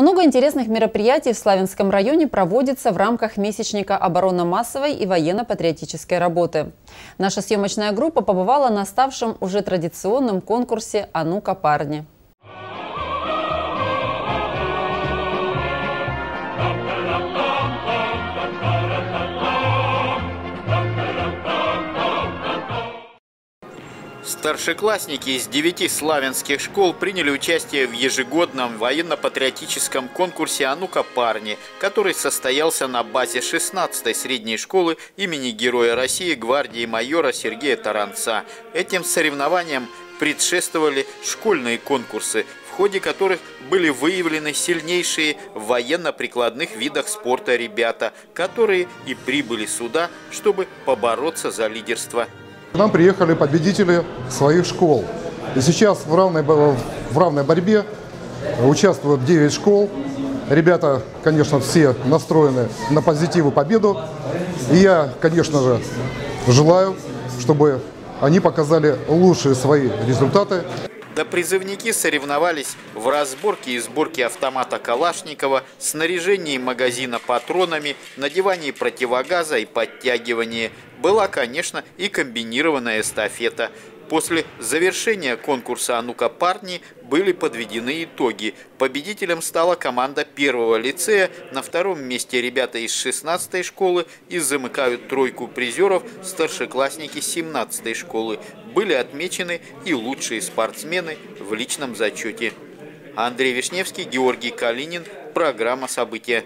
Много интересных мероприятий в Славянском районе проводится в рамках месячника оборонно-массовой и военно-патриотической работы. Наша съемочная группа побывала на ставшем уже традиционном конкурсе «А ну-ка, парни». Старшеклассники из девяти славянских школ приняли участие в ежегодном военно-патриотическом конкурсе «А парни», который состоялся на базе 16-й средней школы имени Героя России гвардии майора Сергея Таранца. Этим соревнованиям предшествовали школьные конкурсы, в ходе которых были выявлены сильнейшие в военно-прикладных видах спорта ребята, которые и прибыли сюда, чтобы побороться за лидерство к нам приехали победители своих школ. И сейчас в равной, в равной борьбе участвуют 9 школ. Ребята, конечно, все настроены на позитив победу. И я, конечно же, желаю, чтобы они показали лучшие свои результаты. Да призывники соревновались в разборке и сборке автомата Калашникова, снаряжении магазина патронами, надевании противогаза и подтягивании. Была, конечно, и комбинированная эстафета. После завершения конкурса «А ну-ка, парни» были подведены итоги. Победителем стала команда первого лицея, на втором месте ребята из 16-й школы и замыкают тройку призеров старшеклассники 17-й школы. Были отмечены и лучшие спортсмены в личном зачете. Андрей Вишневский, Георгий Калинин. Программа «События».